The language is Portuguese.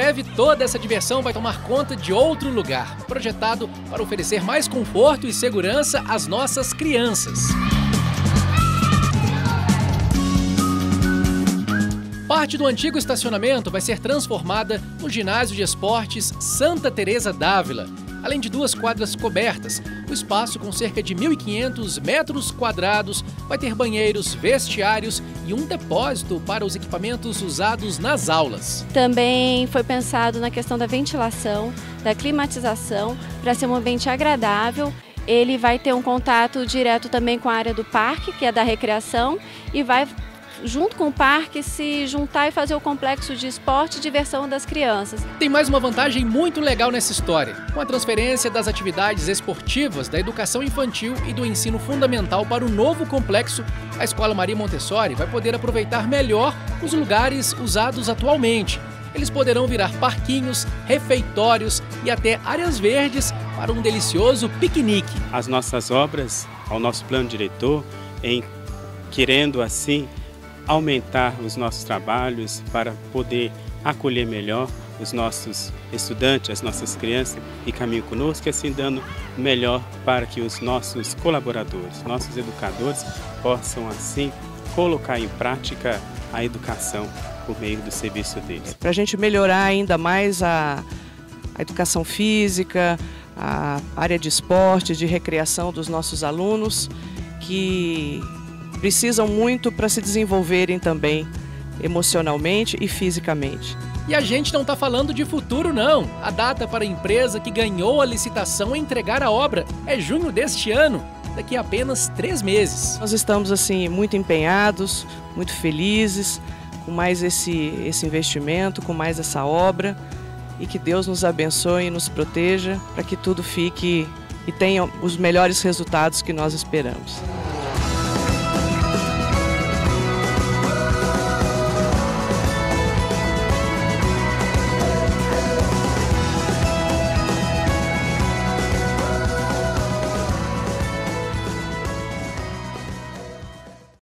breve, toda essa diversão vai tomar conta de outro lugar, projetado para oferecer mais conforto e segurança às nossas crianças. Parte do antigo estacionamento vai ser transformada no ginásio de esportes Santa Teresa d'Ávila, além de duas quadras cobertas. O espaço, com cerca de 1.500 metros quadrados, vai ter banheiros, vestiários e um depósito para os equipamentos usados nas aulas. Também foi pensado na questão da ventilação, da climatização, para ser um ambiente agradável ele vai ter um contato direto também com a área do parque, que é da recreação, e vai junto com o parque, se juntar e fazer o complexo de esporte e diversão das crianças. Tem mais uma vantagem muito legal nessa história. Com a transferência das atividades esportivas, da educação infantil e do ensino fundamental para o novo complexo, a Escola Maria Montessori vai poder aproveitar melhor os lugares usados atualmente. Eles poderão virar parquinhos, refeitórios e até áreas verdes para um delicioso piquenique. As nossas obras, ao nosso plano diretor, em querendo assim aumentar os nossos trabalhos para poder acolher melhor os nossos estudantes, as nossas crianças e caminho conosco, e assim dando melhor para que os nossos colaboradores, nossos educadores possam assim colocar em prática a educação por meio do serviço deles. Para a gente melhorar ainda mais a, a educação física, a área de esporte, de recreação dos nossos alunos, que precisam muito para se desenvolverem também emocionalmente e fisicamente. E a gente não está falando de futuro, não. A data para a empresa que ganhou a licitação entregar a obra é junho deste ano, daqui a apenas três meses. Nós estamos assim muito empenhados, muito felizes com mais esse, esse investimento, com mais essa obra e que Deus nos abençoe e nos proteja para que tudo fique e tenha os melhores resultados que nós esperamos.